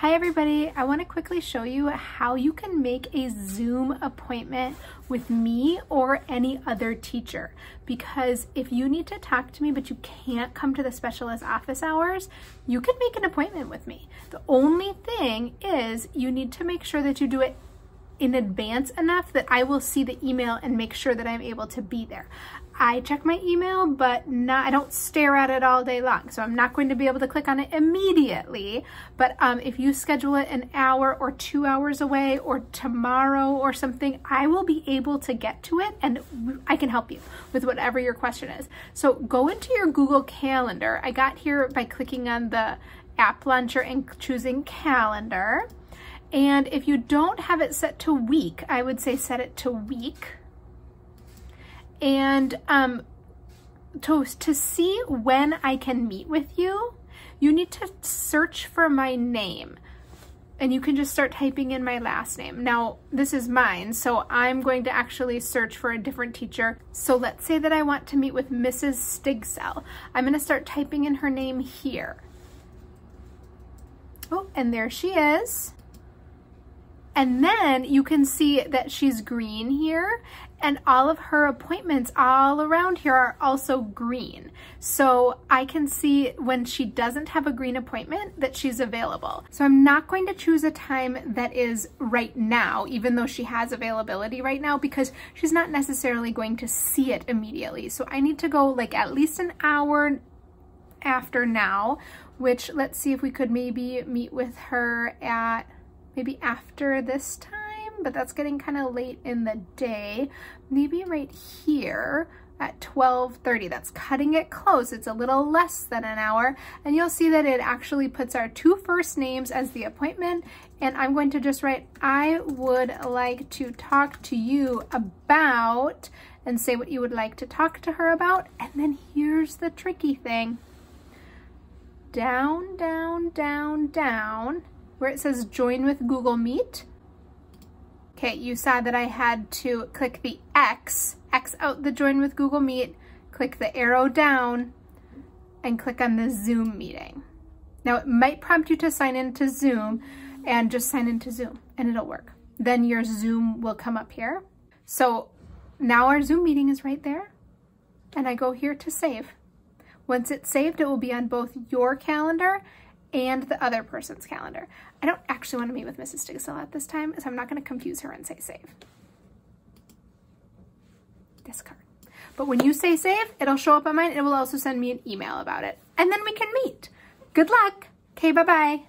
Hi everybody, I want to quickly show you how you can make a Zoom appointment with me or any other teacher. Because if you need to talk to me but you can't come to the specialist office hours, you can make an appointment with me. The only thing is you need to make sure that you do it in advance enough that I will see the email and make sure that I'm able to be there. I check my email, but not, I don't stare at it all day long. So I'm not going to be able to click on it immediately. But um, if you schedule it an hour or two hours away or tomorrow or something, I will be able to get to it and I can help you with whatever your question is. So go into your Google Calendar. I got here by clicking on the app launcher and choosing calendar. And if you don't have it set to week, I would say set it to week. And um, to, to see when I can meet with you, you need to search for my name and you can just start typing in my last name. Now, this is mine, so I'm going to actually search for a different teacher. So let's say that I want to meet with Mrs. Stigsell. I'm gonna start typing in her name here. Oh, and there she is. And then you can see that she's green here and all of her appointments all around here are also green. So I can see when she doesn't have a green appointment that she's available. So I'm not going to choose a time that is right now, even though she has availability right now, because she's not necessarily going to see it immediately. So I need to go like at least an hour after now, which let's see if we could maybe meet with her at maybe after this time, but that's getting kind of late in the day. Maybe right here at 12.30. That's cutting it close. It's a little less than an hour. And you'll see that it actually puts our two first names as the appointment. And I'm going to just write, I would like to talk to you about, and say what you would like to talk to her about. And then here's the tricky thing. Down, down, down, down where it says join with Google Meet. Okay, you saw that I had to click the X, X out the join with Google Meet, click the arrow down, and click on the Zoom meeting. Now it might prompt you to sign into Zoom and just sign into Zoom and it'll work. Then your Zoom will come up here. So now our Zoom meeting is right there and I go here to save. Once it's saved, it will be on both your calendar and the other person's calendar. I don't actually want to meet with Mrs. Stigsell at this time, so I'm not going to confuse her and say save. Discard. But when you say save, it'll show up on mine. It will also send me an email about it. And then we can meet. Good luck. Okay, bye-bye.